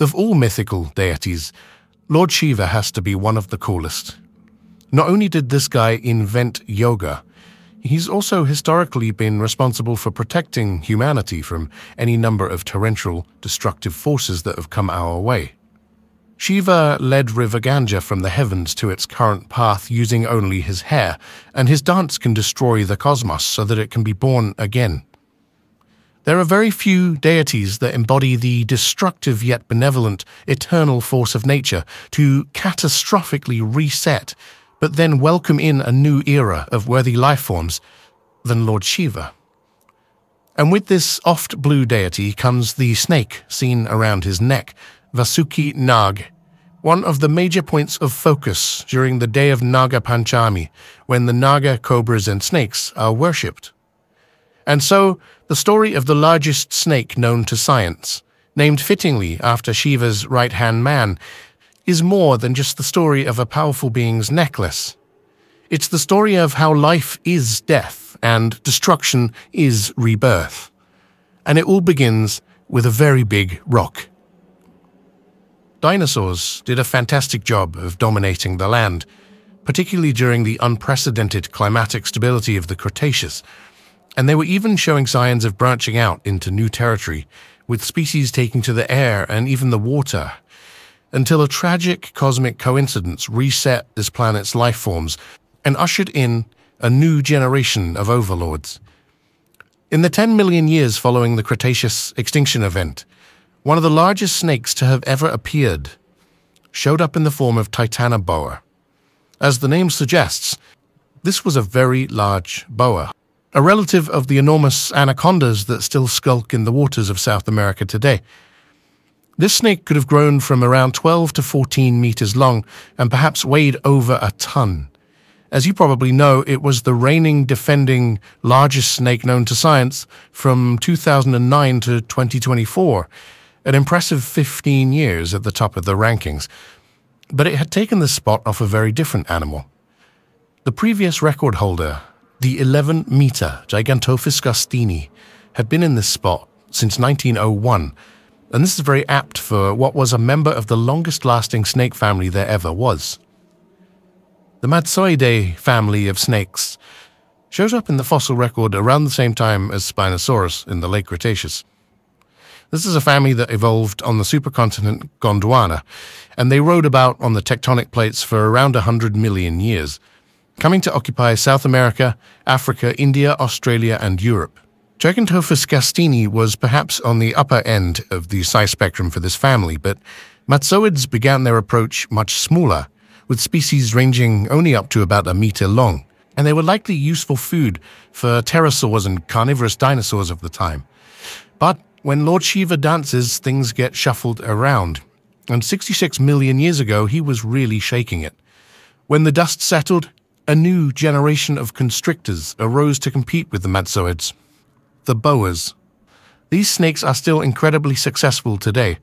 Of all mythical deities, Lord Shiva has to be one of the coolest. Not only did this guy invent yoga, he's also historically been responsible for protecting humanity from any number of torrential, destructive forces that have come our way. Shiva led River Ganga from the heavens to its current path using only his hair, and his dance can destroy the cosmos so that it can be born again. There are very few deities that embody the destructive yet benevolent, eternal force of nature to catastrophically reset, but then welcome in a new era of worthy life forms than Lord Shiva. And with this oft blue deity comes the snake seen around his neck, Vasuki Nag, one of the major points of focus during the day of Naga Panchami, when the Naga, cobras, and snakes are worshipped. And so, the story of the largest snake known to science, named fittingly after Shiva's right hand man, is more than just the story of a powerful being's necklace. It's the story of how life is death and destruction is rebirth. And it all begins with a very big rock. Dinosaurs did a fantastic job of dominating the land, particularly during the unprecedented climatic stability of the Cretaceous, and they were even showing signs of branching out into new territory, with species taking to the air and even the water, until a tragic cosmic coincidence reset this planet's life forms and ushered in a new generation of overlords. In the 10 million years following the Cretaceous extinction event, one of the largest snakes to have ever appeared, showed up in the form of Titanoboa. As the name suggests, this was a very large boa, a relative of the enormous anacondas that still skulk in the waters of South America today. This snake could have grown from around 12 to 14 meters long and perhaps weighed over a ton. As you probably know, it was the reigning defending largest snake known to science from 2009 to 2024 an impressive 15 years at the top of the rankings, but it had taken the spot off a very different animal. The previous record holder, the 11 meter Gigantophis garstini, had been in this spot since 1901, and this is very apt for what was a member of the longest lasting snake family there ever was. The Madtsoiidae family of snakes shows up in the fossil record around the same time as Spinosaurus in the late Cretaceous. This is a family that evolved on the supercontinent Gondwana, and they rode about on the tectonic plates for around 100 million years, coming to occupy South America, Africa, India, Australia, and Europe. Gigantophis garstini was perhaps on the upper end of the size spectrum for this family, but Madtsoiids began their approach much smaller, with species ranging only up to about a meter long, and they were likely useful food for pterosaurs and carnivorous dinosaurs of the time. But when Lord Shiva dances, things get shuffled around, and 66 million years ago he was really shaking it. When the dust settled, a new generation of constrictors arose to compete with the Madtsoiids, the boas. These snakes are still incredibly successful today,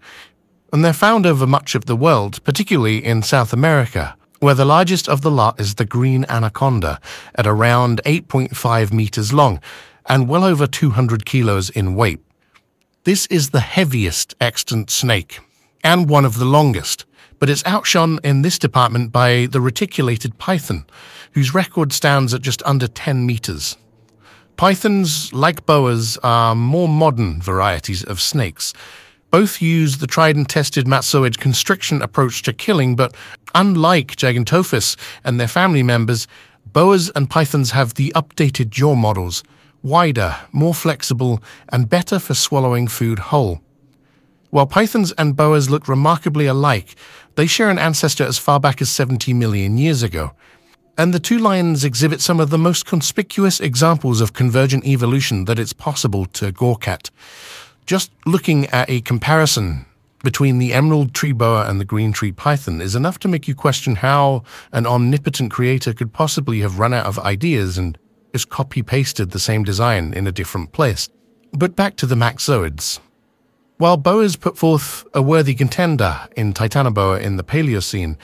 and they're found over much of the world, particularly in South America, where the largest of the lot is the green anaconda at around 8.5 meters long and well over 200 kilos in weight. This is the heaviest extant snake, and one of the longest, but it's outshone in this department by the reticulated python, whose record stands at just under 10 meters. Pythons, like boas, are more modern varieties of snakes. Both use the tried and tested Madtsoiid constriction approach to killing, but unlike Gigantophis and their family members, boas and pythons have the updated jaw models, wider, more flexible, and better for swallowing food whole. While pythons and boas look remarkably alike, they share an ancestor as far back as 70 million years ago. And the two lions exhibit some of the most conspicuous examples of convergent evolution that it's possible to gawk at. Just looking at a comparison between the emerald tree boa and the green tree python is enough to make you question how an omnipotent creator could possibly have run out of ideas and just copy pasted the same design in a different place. But back to the Madtsoiids. While boas put forth a worthy contender in Titanoboa in the Paleocene,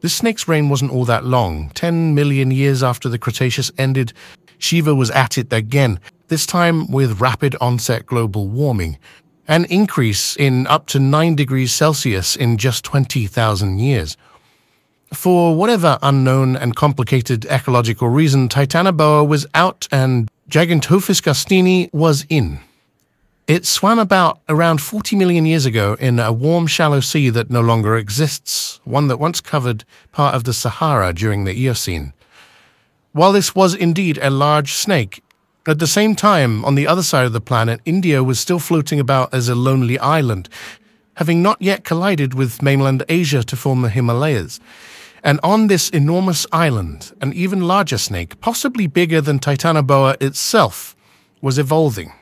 this snake's reign wasn't all that long. Ten million years after the Cretaceous ended, Shiva was at it again, this time with rapid onset global warming, an increase in up to 9 degrees Celsius in just 20,000 years. For whatever unknown and complicated ecological reason, Titanoboa was out and Gigantophis garstini was in. It swam about around 40 million years ago in a warm, shallow sea that no longer exists, one that once covered part of the Sahara during the Eocene. While this was indeed a large snake, at the same time, on the other side of the planet, India was still floating about as a lonely island, having not yet collided with mainland Asia to form the Himalayas. And on this enormous island, an even larger snake, possibly bigger than Titanoboa itself, was evolving.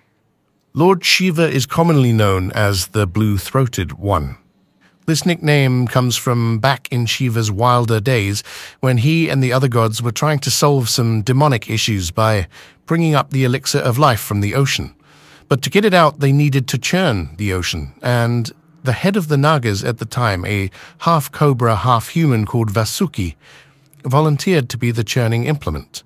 Lord Shiva is commonly known as the Blue-Throated One. This nickname comes from back in Shiva's wilder days when he and the other gods were trying to solve some demonic issues by bringing up the elixir of life from the ocean. But to get it out, they needed to churn the ocean, and the head of the Nagas at the time, a half cobra, half human called Vasuki, volunteered to be the churning implement.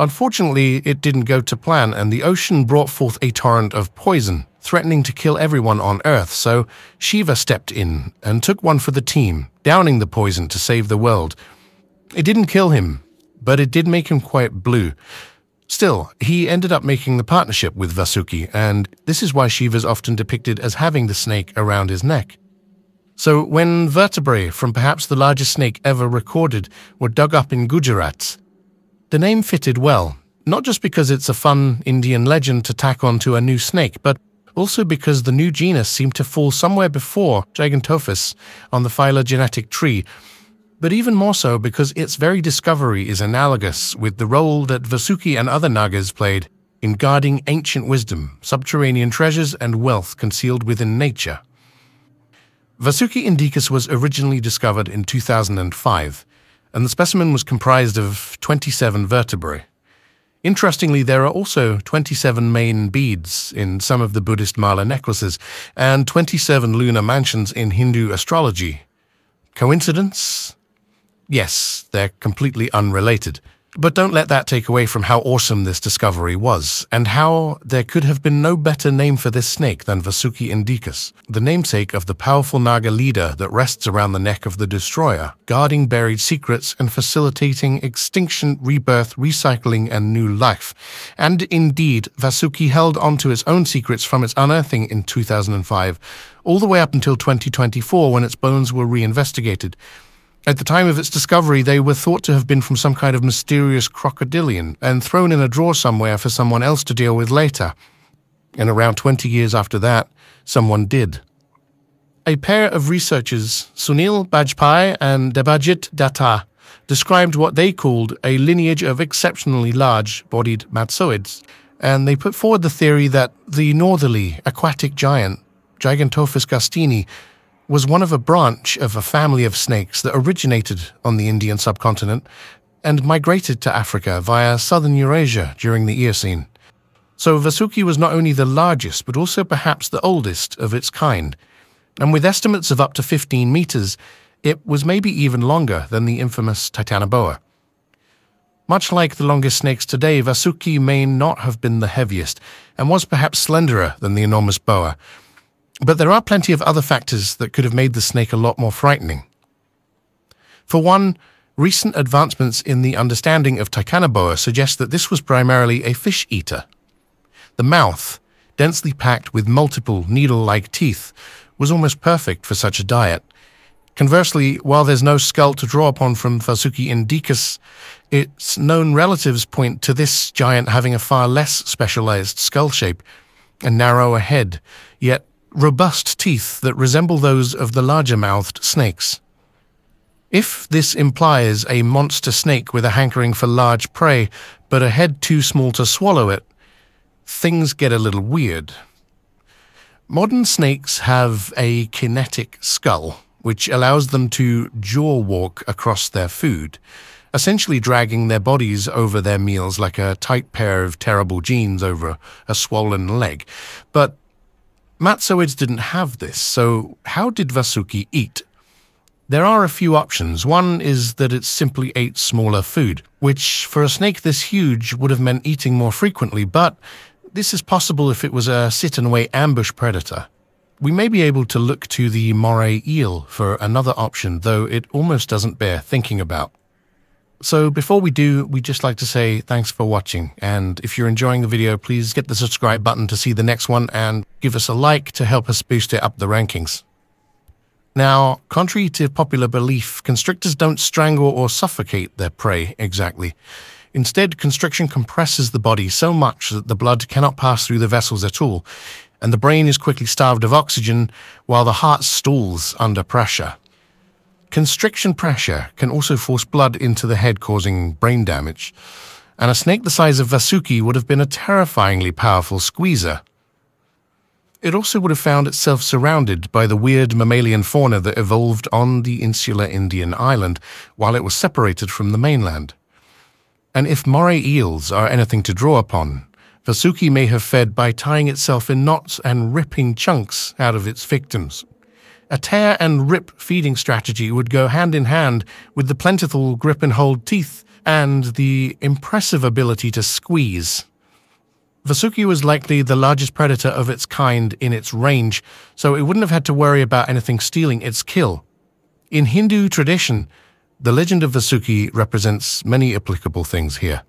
Unfortunately, it didn't go to plan, and the ocean brought forth a torrent of poison, threatening to kill everyone on Earth, so Shiva stepped in and took one for the team, downing the poison to save the world. It didn't kill him, but it did make him quite blue. Still, he ended up making the partnership with Vasuki, and this is why Shiva is often depicted as having the snake around his neck. So, when vertebrae from perhaps the largest snake ever recorded were dug up in Gujarat, the name fitted well, not just because it's a fun Indian legend to tack onto a new snake, but also because the new genus seemed to fall somewhere before Gigantophis on the phylogenetic tree, but even more so because its very discovery is analogous with the role that Vasuki and other Nagas played in guarding ancient wisdom, subterranean treasures, and wealth concealed within nature. Vasuki indicus was originally discovered in 2005, and the specimen was comprised of 27 vertebrae. Interestingly, there are also 27 main beads in some of the Buddhist mala necklaces and 27 lunar mansions in Hindu astrology. Coincidence? Yes, they're completely unrelated. But don't let that take away from how awesome this discovery was, and how there could have been no better name for this snake than Vasuki indicus, the namesake of the powerful Naga leader that rests around the neck of the destroyer, guarding buried secrets and facilitating extinction, rebirth, recycling, and new life. And indeed, Vasuki held onto its own secrets from its unearthing in 2005, all the way up until 2024 when its bones were reinvestigated. At the time of its discovery, they were thought to have been from some kind of mysterious crocodilian and thrown in a drawer somewhere for someone else to deal with later. And around 20 years after that, someone did. A pair of researchers, Sunil Bajpai and Debajit Datta, described what they called a lineage of exceptionally large bodied madtsoiids, and they put forward the theory that the northerly aquatic giant, Gigantophis garstini, was one of a branch of a family of snakes that originated on the Indian subcontinent and migrated to Africa via southern Eurasia during the Eocene. So Vasuki was not only the largest, but also perhaps the oldest of its kind, and with estimates of up to 15 meters, it was maybe even longer than the infamous Titanoboa. Much like the longest snakes today, Vasuki may not have been the heaviest, and was perhaps slenderer than the enormous boa, but there are plenty of other factors that could have made the snake a lot more frightening. For one, recent advancements in the understanding of Titanoboa suggest that this was primarily a fish eater. The mouth, densely packed with multiple needle-like teeth, was almost perfect for such a diet. Conversely, while there's no skull to draw upon from Vasuki indicus, its known relatives point to this giant having a far less specialized skull shape, a narrower head, yet robust teeth that resemble those of the larger-mouthed snakes. If this implies a monster snake with a hankering for large prey, but a head too small to swallow it, things get a little weird. Modern snakes have a kinetic skull, which allows them to jaw walk across their food, essentially dragging their bodies over their meals like a tight pair of terrible jeans over a swollen leg. But Madtsoiids didn't have this, so how did Vasuki eat? There are a few options. One is that it simply ate smaller food, which for a snake this huge would have meant eating more frequently, but this is possible if it was a sit-and-wait ambush predator. we may be able to look to the moray eel for another option, though it almost doesn't bear thinking about. So before we do, we'd just like to say thanks for watching. And if you're enjoying the video, please hit the subscribe button to see the next one and give us a like to help us boost it up the rankings. Now, contrary to popular belief, constrictors don't strangle or suffocate their prey exactly. Instead, constriction compresses the body so much that the blood cannot pass through the vessels at all, and the brain is quickly starved of oxygen while the heart stalls under pressure. Constriction pressure can also force blood into the head, causing brain damage. And a snake the size of Vasuki would have been a terrifyingly powerful squeezer. It also would have found itself surrounded by the weird mammalian fauna that evolved on the insular Indian island while it was separated from the mainland. And if moray eels are anything to draw upon, Vasuki may have fed by tying itself in knots and ripping chunks out of its victims. A tear and rip feeding strategy would go hand in hand with the plentiful grip and hold teeth and the impressive ability to squeeze. Vasuki was likely the largest predator of its kind in its range, so it wouldn't have had to worry about anything stealing its kill. In Hindu tradition, the legend of Vasuki represents many applicable things here.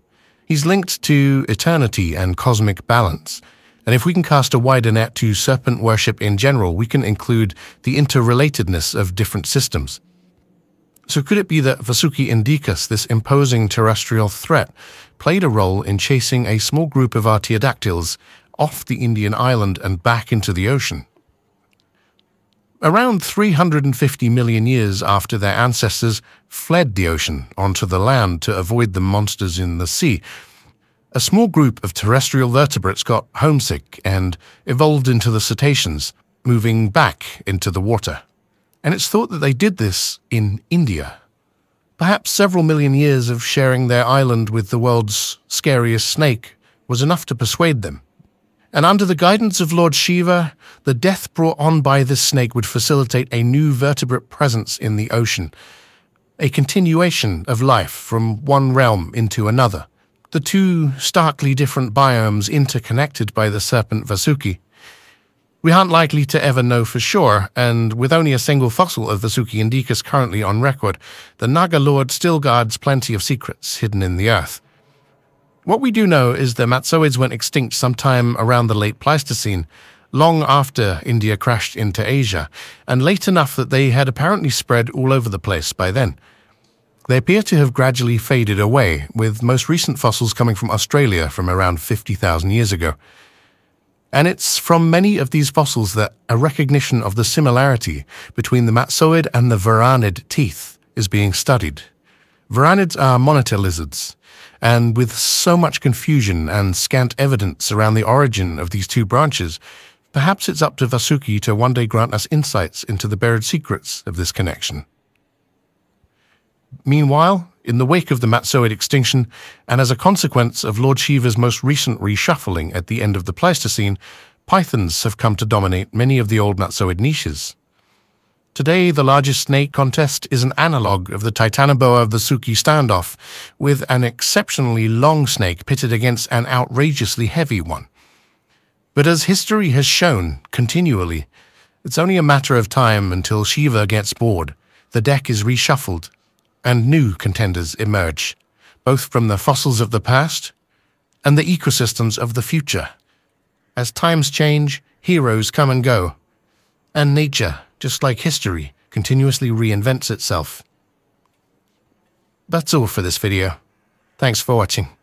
He's linked to eternity and cosmic balance. And if we can cast a wider net to serpent worship in general, we can include the interrelatedness of different systems. So could it be that Vasuki indicus, this imposing terrestrial threat, played a role in chasing a small group of artiodactyls off the Indian island and back into the ocean? Around 350 million years after their ancestors fled the ocean onto the land to avoid the monsters in the sea, a small group of terrestrial vertebrates got homesick and evolved into the cetaceans, moving back into the water. And it's thought that they did this in India. Perhaps several million years of sharing their island with the world's scariest snake was enough to persuade them and under the guidance of Lord Shiva, the death brought on by this snake would facilitate a new vertebrate presence in the ocean, a continuation of life from one realm into another. The two starkly different biomes interconnected by the serpent Vasuki. We aren't likely to ever know for sure, and with only a single fossil of Vasuki indicus currently on record, the Naga Lord still guards plenty of secrets hidden in the earth. What we do know is the Madtsoiids went extinct sometime around the late Pleistocene, long after India crashed into Asia, and late enough that they had apparently spread all over the place by then. They appear to have gradually faded away, with most recent fossils coming from Australia from around 50,000 years ago. And it's from many of these fossils that a recognition of the similarity between the Madtsoiid and the varanid teeth is being studied. Varanids are monitor lizards, and with so much confusion and scant evidence around the origin of these two branches, perhaps it's up to Vasuki to one day grant us insights into the buried secrets of this connection. Meanwhile, in the wake of the Madtsoiid extinction, and as a consequence of Lord Shiva's most recent reshuffling at the end of the Pleistocene, pythons have come to dominate many of the old Madtsoiid niches. Today, the largest snake contest is an analogue of the Titanoboa Vasuki standoff, with an exceptionally long snake pitted against an outrageously heavy one. But as history has shown continually, it's only a matter of time until Shiva gets bored, the deck is reshuffled, and new contenders emerge, both from the fossils of the past and the ecosystems of the future. As times change, heroes come and go, and nature just like history, continuously reinvents itself. That's all for this video. Thanks for watching.